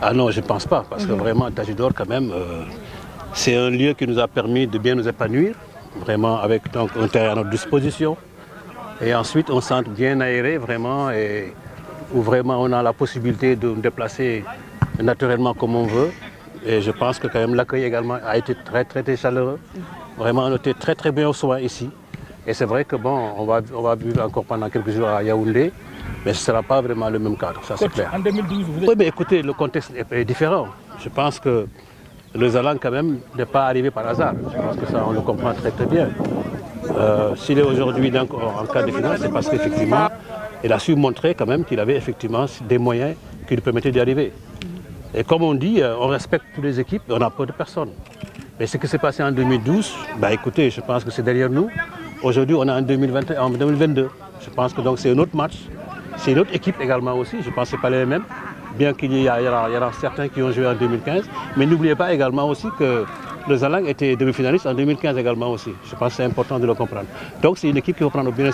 Ah non, je ne pense pas, parce que vraiment, Tajidor, quand même, euh, c'est un lieu qui nous a permis de bien nous épanouir, vraiment avec donc, un terrain à notre disposition. Et ensuite, on sent bien aéré, vraiment, et où vraiment on a la possibilité de nous déplacer naturellement comme on veut. Et je pense que quand même l'accueil également a été très très, très chaleureux. Vraiment, on était très très bien au soin ici. Et c'est vrai que bon, on va, on va vivre encore pendant quelques jours à Yaoundé, mais ce ne sera pas vraiment le même cadre, ça c'est clair. En 2012, vous êtes... Oui, mais écoutez, le contexte est, différent. Je pense que le Zalan, quand même, n'est pas arrivé par hasard. Je pense que ça, on le comprend très très bien. Euh, S'il est aujourd'hui en cas de finale, c'est parce qu'effectivement, il a su montrer quand même qu'il avait effectivement des moyens qui lui permettaient d'y arriver. Et comme on dit, euh, on respecte toutes les équipes, on n'a pas de personnes. Mais ce qui s'est passé en 2012, bah écoutez, je pense que c'est derrière nous. Aujourd'hui, on est en, 2021, en 2022. Je pense que donc c'est un autre match. C'est une autre équipe également aussi. Je pense que pas les mêmes. Bien qu'il y, y, y certains qui ont joué en 2015. Mais n'oubliez pas également aussi que le Zalang était demi-finaliste en 2015 également aussi. Je pense que c'est important de le comprendre. Donc c'est une équipe qui va prendre bien